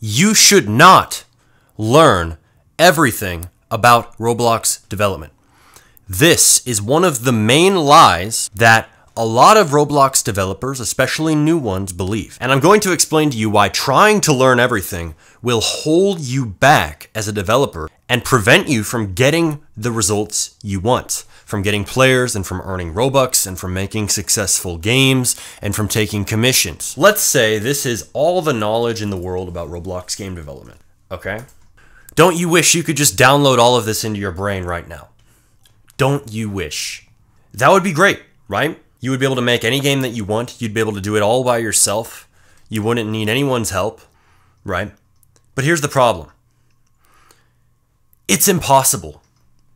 You should not learn everything about Roblox development. This is one of the main lies that a lot of Roblox developers, especially new ones, believe. And I'm going to explain to you why trying to learn everything will hold you back as a developer and prevent you from getting the results you want, from getting players and from earning Robux and from making successful games and from taking commissions. Let's say this is all the knowledge in the world about Roblox game development, okay? Don't you wish you could just download all of this into your brain right now? Don't you wish? That would be great, right? You would be able to make any game that you want. You'd be able to do it all by yourself. You wouldn't need anyone's help, right? But here's the problem it's impossible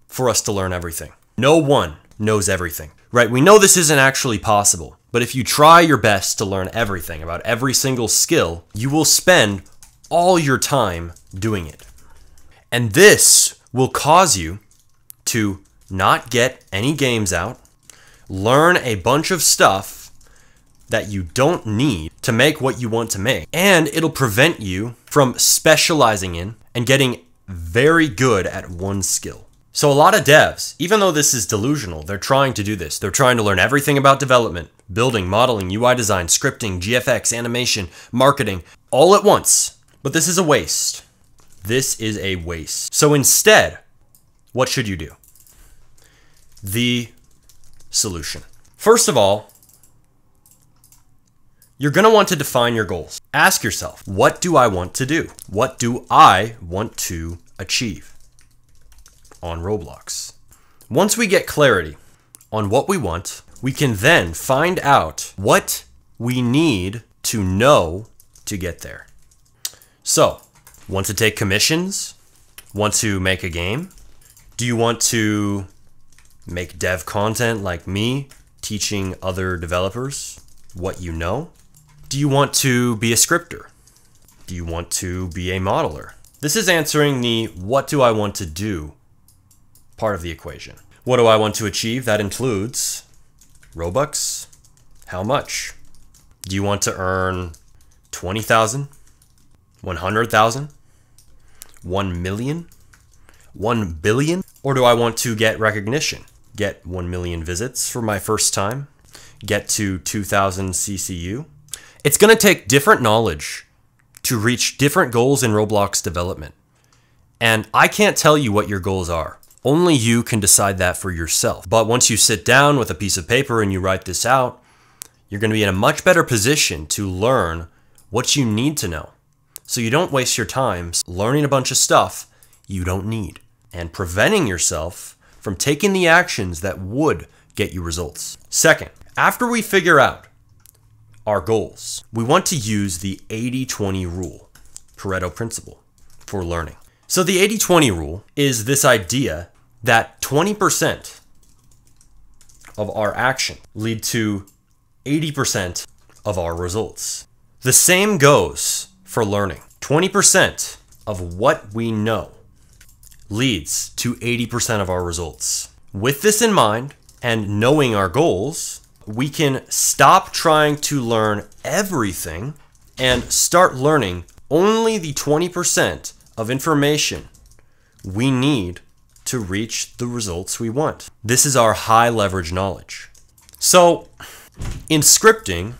for us to learn everything. No one knows everything, right? We know this isn't actually possible. But if you try your best to learn everything about every single skill, you will spend all your time doing it. And this will cause you to not get any games out, learn a bunch of stuff that you don't need to make what you want to make, and it'll prevent you from specializing in and getting very good at one skill. So, a lot of devs, even though this is delusional, they're trying to do this. They're trying to learn everything about development, building, modeling, UI design, scripting, GFX, animation, marketing, all at once. But this is a waste. This is a waste. So, instead, what should you do? The solution. First of all, you're going to want to define your goals. Ask yourself, what do I want to do? What do I want to achieve on Roblox? Once we get clarity on what we want, we can then find out what we need to know to get there. So, want to take commissions? Want to make a game? Do you want to make dev content like me, teaching other developers what you know? Do you want to be a scripter? Do you want to be a modeler? This is answering the what do I want to do part of the equation. What do I want to achieve? That includes Robux. How much? Do you want to earn 20,000? 100,000? 1 million? 1 billion? Or do I want to get recognition? Get 1 million visits for my first time? Get to 2000 CCU? It's going to take different knowledge to reach different goals in Roblox development. And I can't tell you what your goals are. Only you can decide that for yourself. But once you sit down with a piece of paper and you write this out, you're going to be in a much better position to learn what you need to know. So you don't waste your time learning a bunch of stuff you don't need and preventing yourself from taking the actions that would get you results. Second, after we figure out our goals, we want to use the 80 20 rule, Pareto principle, for learning. So, the 80 20 rule is this idea that 20% of our action lead to 80% of our results. The same goes for learning. 20% of what we know leads to 80% of our results. With this in mind and knowing our goals, we can stop trying to learn everything and start learning only the 20% of information we need to reach the results we want. This is our high leverage knowledge. So, in scripting,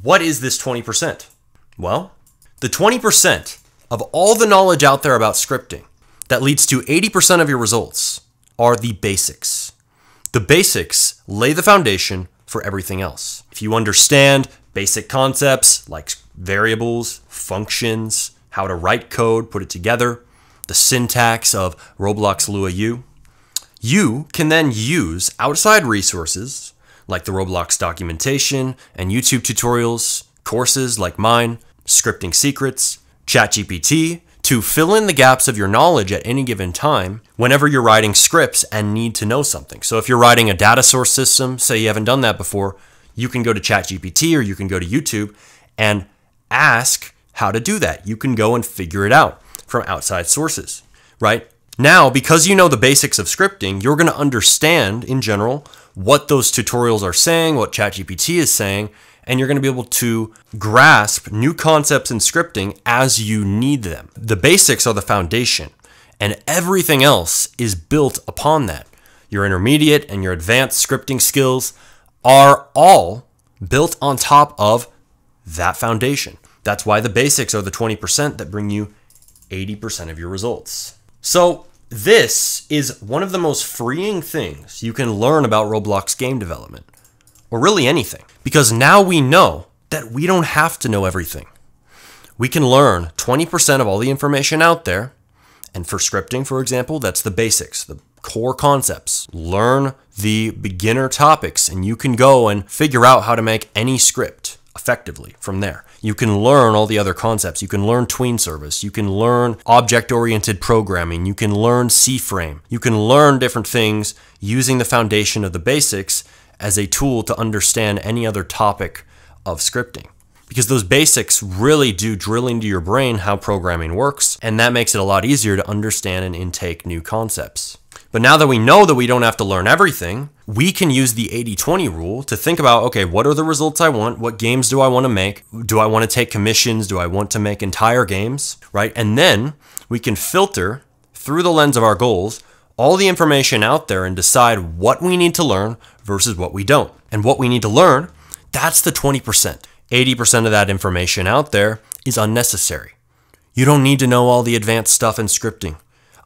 what is this 20%? Well, the 20% of all the knowledge out there about scripting that leads to 80% of your results are the basics. The basics lay the foundation for everything else. If you understand basic concepts like variables, functions, how to write code, put it together, the syntax of Roblox Luau, you can then use outside resources like the Roblox documentation and YouTube tutorials, courses like mine, Scripting Secrets, ChatGPT, to fill in the gaps of your knowledge at any given time whenever you're writing scripts and need to know something. So if you're writing a data source system, say you haven't done that before, you can go to ChatGPT or you can go to YouTube and ask how to do that. You can go and figure it out from outside sources, right? Now, because you know the basics of scripting, you're going to understand in general what those tutorials are saying, what ChatGPT is saying, and you're going to be able to grasp new concepts in scripting as you need them. The basics are the foundation, and everything else is built upon that. Your intermediate and your advanced scripting skills are all built on top of that foundation. That's why the basics are the 20% that bring you 80% of your results. So, this is one of the most freeing things you can learn about Roblox game development, or really anything, because now we know that we don't have to know everything. We can learn 20% of all the information out there, and for scripting, for example, that's the basics, the core concepts. Learn the beginner topics, and you can go and figure out how to make any script effectively from there. You can learn all the other concepts. You can learn tween service. You can learn object oriented programming. You can learn C frame. You can learn different things using the foundation of the basics as a tool to understand any other topic of scripting. Because those basics really do drill into your brain how programming works, and that makes it a lot easier to understand and intake new concepts. But now that we know that we don't have to learn everything, we can use the 80 20 rule to think about okay, what are the results I want? What games do I want to make? Do I want to take commissions? Do I want to make entire games? Right? And then we can filter through the lens of our goals all the information out there and decide what we need to learn versus what we don't. And what we need to learn, that's the 20%. 80% of that information out there is unnecessary. You don't need to know all the advanced stuff in scripting.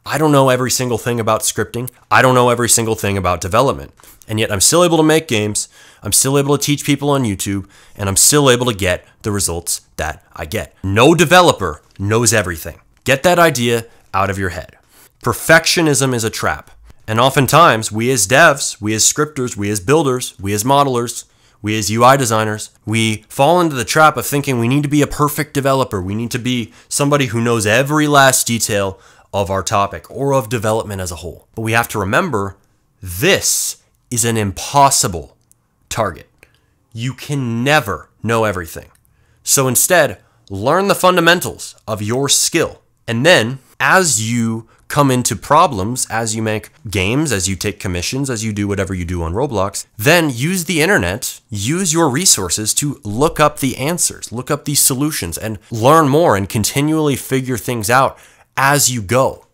I don't know every single thing about scripting. I don't know every single thing about development. And yet I'm still able to make games. I'm still able to teach people on YouTube. And I'm still able to get the results that I get. No developer knows everything. Get that idea out of your head. Perfectionism is a trap. And oftentimes, we as devs, we as scripters, we as builders, we as modelers, we as UI designers, we fall into the trap of thinking we need to be a perfect developer. We need to be somebody who knows every last detail of our topic or of development as a whole. But we have to remember this is an impossible target. You can never know everything. So instead, learn the fundamentals of your skill. And then, as you come into problems, as you make games, as you take commissions, as you do whatever you do on Roblox, then use the internet, use your resources to look up the answers, look up these solutions, and learn more and continually figure things out as you go,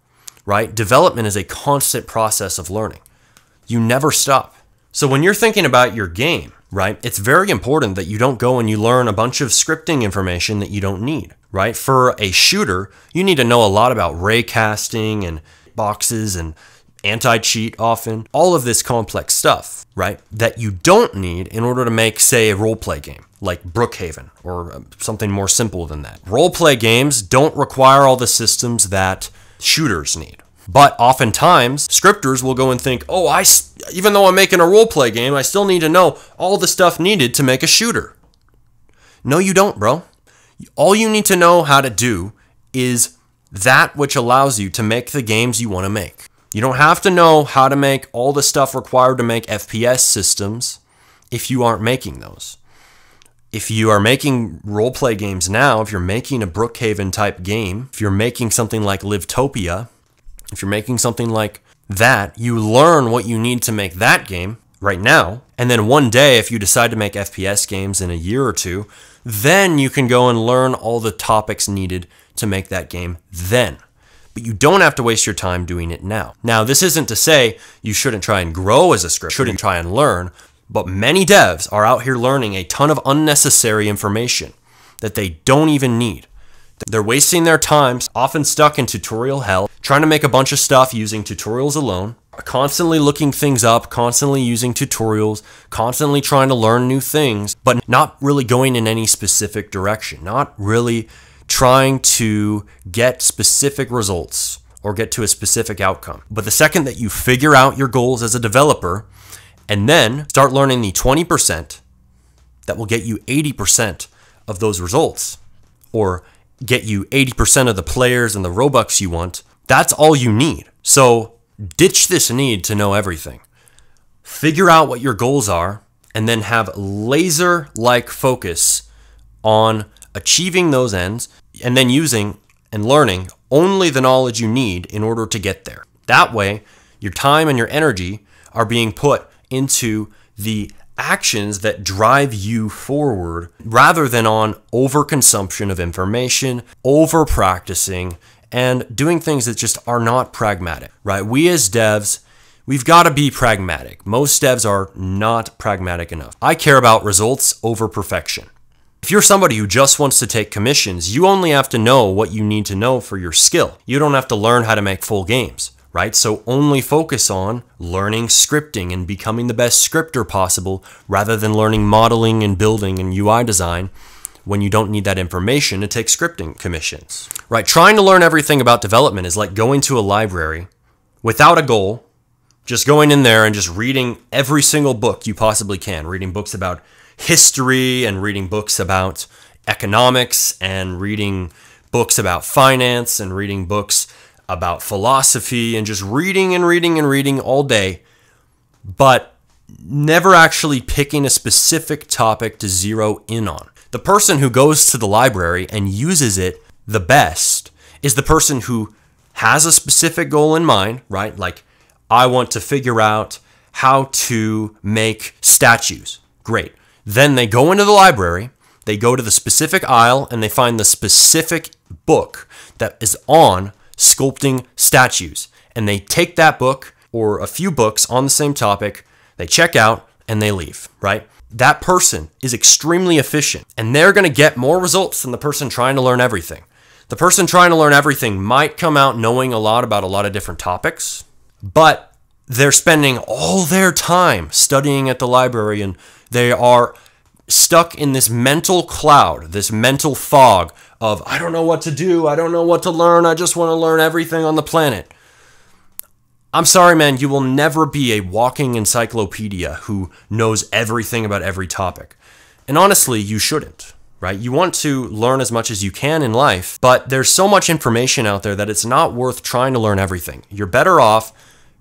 right? Development is a constant process of learning. You never stop. So when you're thinking about your game, right, it's very important that you don't go and you learn a bunch of scripting information that you don't need, right? For a shooter, you need to know a lot about ray casting and boxes and anti cheat often, all of this complex stuff, right? That you don't need in order to make, say, a role play game like Brookhaven or uh, something more simple than that. Role play games don't require all the systems that shooters need. But oftentimes, scripters will go and think, oh, I, even though I'm making a role play game, I still need to know all the stuff needed to make a shooter. No, you don't, bro. All you need to know how to do is that which allows you to make the games you want to make. You don't have to know how to make all the stuff required to make FPS systems if you aren't making those if you are making role play games now, if you're making a Brookhaven type game, if you're making something like Livetopia, if you're making something like that, you learn what you need to make that game right now. And then one day, if you decide to make FPS games in a year or two, then you can go and learn all the topics needed to make that game then. But you don't have to waste your time doing it now. Now, this isn't to say you shouldn't try and grow as a script, shouldn't try and learn, but many devs are out here learning a ton of unnecessary information that they don't even need. They're wasting their time, often stuck in tutorial hell, trying to make a bunch of stuff using tutorials alone, constantly looking things up, constantly using tutorials, constantly trying to learn new things, but not really going in any specific direction, not really trying to get specific results or get to a specific outcome. But the second that you figure out your goals as a developer, and then start learning the 20% that will get you 80% of those results or get you 80% of the players and the Robux you want. That's all you need. So ditch this need to know everything. Figure out what your goals are and then have laser like focus on achieving those ends and then using and learning only the knowledge you need in order to get there. That way, your time and your energy are being put into the actions that drive you forward rather than on overconsumption of information, over practicing, and doing things that just are not pragmatic, right? We as devs, we've got to be pragmatic. Most devs are not pragmatic enough. I care about results over perfection. If you're somebody who just wants to take commissions, you only have to know what you need to know for your skill. You don't have to learn how to make full games right? So only focus on learning scripting and becoming the best scripter possible rather than learning modeling and building and UI design when you don't need that information to take scripting commissions, right? Trying to learn everything about development is like going to a library without a goal, just going in there and just reading every single book you possibly can, reading books about history and reading books about economics and reading books about finance and reading books about philosophy and just reading and reading and reading all day, but never actually picking a specific topic to zero in on. The person who goes to the library and uses it the best is the person who has a specific goal in mind, right? Like, I want to figure out how to make statues. Great. Then they go into the library, they go to the specific aisle, and they find the specific book that is on sculpting statues. And they take that book or a few books on the same topic, they check out, and they leave, right? That person is extremely efficient and they're going to get more results than the person trying to learn everything. The person trying to learn everything might come out knowing a lot about a lot of different topics, but they're spending all their time studying at the library and they are stuck in this mental cloud, this mental fog of, I don't know what to do, I don't know what to learn, I just want to learn everything on the planet. I'm sorry, man, you will never be a walking encyclopedia who knows everything about every topic. And honestly, you shouldn't, right? You want to learn as much as you can in life, but there's so much information out there that it's not worth trying to learn everything. You're better off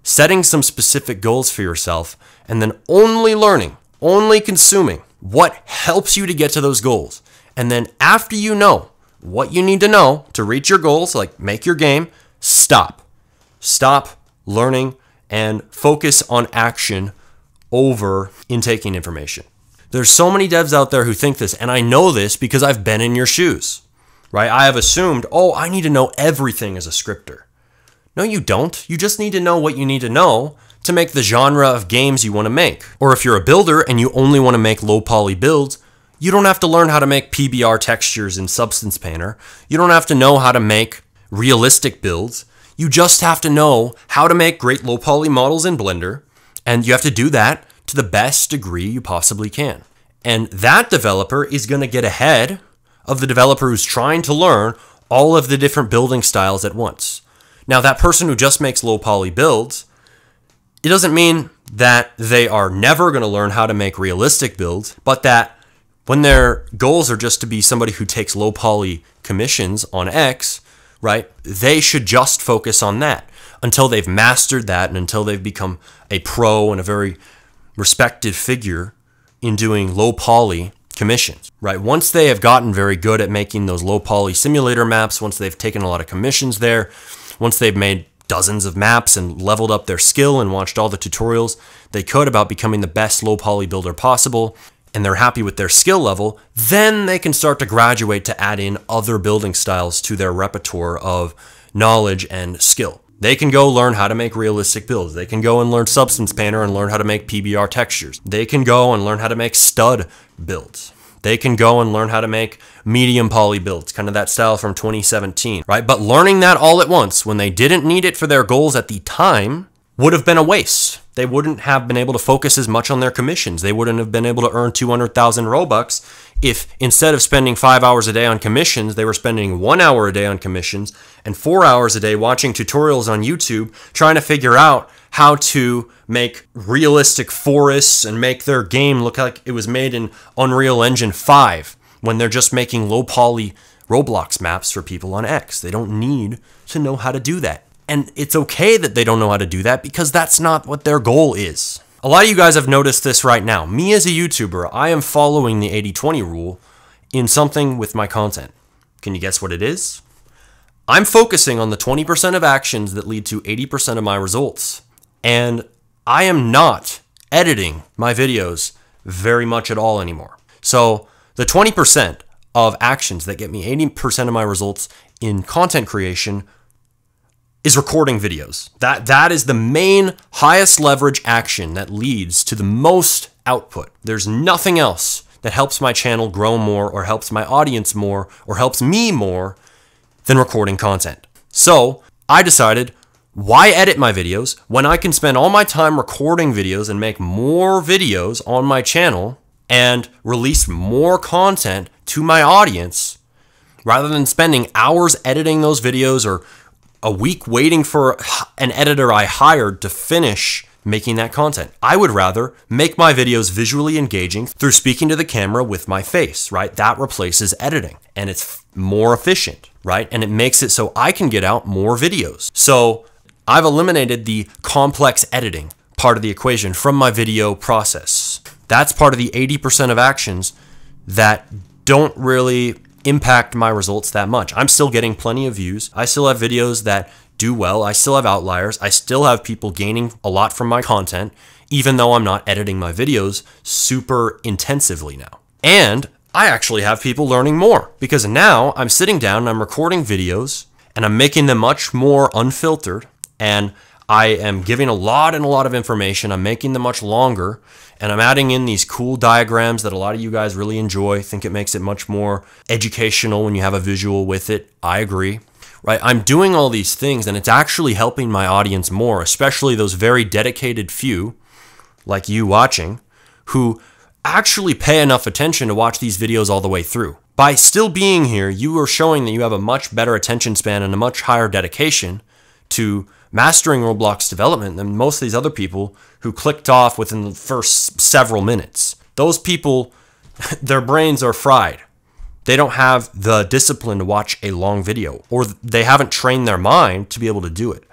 setting some specific goals for yourself and then only learning, only consuming what helps you to get to those goals. And then after you know what you need to know to reach your goals, like make your game, stop. Stop learning and focus on action over intaking information. There's so many devs out there who think this, and I know this because I've been in your shoes, right? I have assumed, oh, I need to know everything as a scripter. No, you don't. You just need to know what you need to know to make the genre of games you want to make. Or if you're a builder and you only want to make low poly builds, you don't have to learn how to make PBR textures in Substance Painter. You don't have to know how to make realistic builds. You just have to know how to make great low poly models in Blender, and you have to do that to the best degree you possibly can. And that developer is going to get ahead of the developer who's trying to learn all of the different building styles at once. Now, that person who just makes low poly builds, it doesn't mean that they are never going to learn how to make realistic builds, but that when their goals are just to be somebody who takes low poly commissions on X, right, they should just focus on that until they've mastered that and until they've become a pro and a very respected figure in doing low poly commissions, right? Once they have gotten very good at making those low poly simulator maps, once they've taken a lot of commissions there, once they've made dozens of maps and leveled up their skill and watched all the tutorials they could about becoming the best low poly builder possible, and they're happy with their skill level, then they can start to graduate to add in other building styles to their repertoire of knowledge and skill. They can go learn how to make realistic builds. They can go and learn Substance Painter and learn how to make PBR textures. They can go and learn how to make stud builds they can go and learn how to make medium poly builds, kind of that style from 2017, right? But learning that all at once when they didn't need it for their goals at the time would have been a waste. They wouldn't have been able to focus as much on their commissions. They wouldn't have been able to earn 200,000 Robux if instead of spending five hours a day on commissions, they were spending one hour a day on commissions and four hours a day watching tutorials on YouTube trying to figure out how to make realistic forests and make their game look like it was made in Unreal Engine 5 when they're just making low poly Roblox maps for people on X. They don't need to know how to do that. And it's okay that they don't know how to do that because that's not what their goal is. A lot of you guys have noticed this right now. Me as a YouTuber, I am following the 80-20 rule in something with my content. Can you guess what it is? I'm focusing on the 20% of actions that lead to 80% of my results. And I am not editing my videos very much at all anymore. So the 20% of actions that get me 80% of my results in content creation is recording videos. That that is the main highest leverage action that leads to the most output. There's nothing else that helps my channel grow more or helps my audience more or helps me more than recording content. So, I decided why edit my videos when I can spend all my time recording videos and make more videos on my channel and release more content to my audience rather than spending hours editing those videos or a week waiting for an editor I hired to finish making that content. I would rather make my videos visually engaging through speaking to the camera with my face, right? That replaces editing and it's more efficient, right? And it makes it so I can get out more videos. So I've eliminated the complex editing part of the equation from my video process. That's part of the 80% of actions that don't really impact my results that much. I'm still getting plenty of views. I still have videos that do well. I still have outliers. I still have people gaining a lot from my content, even though I'm not editing my videos super intensively now. And I actually have people learning more because now I'm sitting down and I'm recording videos and I'm making them much more unfiltered and I am giving a lot and a lot of information. I'm making them much longer and I'm adding in these cool diagrams that a lot of you guys really enjoy. Think it makes it much more educational when you have a visual with it. I agree. Right? I'm doing all these things and it's actually helping my audience more, especially those very dedicated few like you watching who actually pay enough attention to watch these videos all the way through. By still being here, you are showing that you have a much better attention span and a much higher dedication to mastering Roblox development than most of these other people who clicked off within the first several minutes. Those people, their brains are fried. They don't have the discipline to watch a long video, or they haven't trained their mind to be able to do it.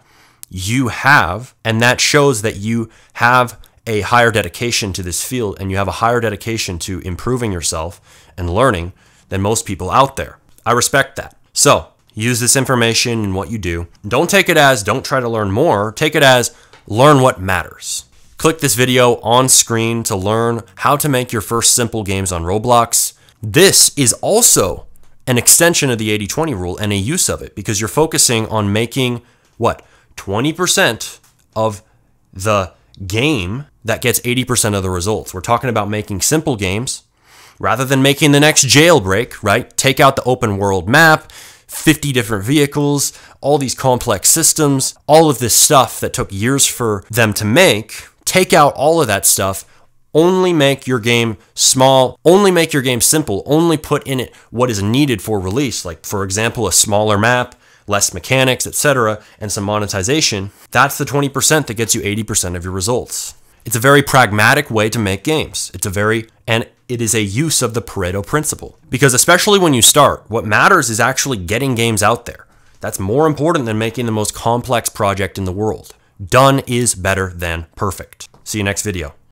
You have, and that shows that you have a higher dedication to this field and you have a higher dedication to improving yourself and learning than most people out there. I respect that. So, use this information in what you do. Don't take it as don't try to learn more, take it as learn what matters. Click this video on screen to learn how to make your first simple games on Roblox. This is also an extension of the 80-20 rule and a use of it because you're focusing on making what 20% of the game that gets 80% of the results. We're talking about making simple games rather than making the next jailbreak, right? Take out the open world map, 50 different vehicles, all these complex systems, all of this stuff that took years for them to make. Take out all of that stuff. Only make your game small, only make your game simple, only put in it what is needed for release, like for example, a smaller map, less mechanics, etc., and some monetization. That's the 20% that gets you 80% of your results. It's a very pragmatic way to make games. It's a very, and it is a use of the Pareto principle. Because especially when you start, what matters is actually getting games out there. That's more important than making the most complex project in the world. Done is better than perfect. See you next video.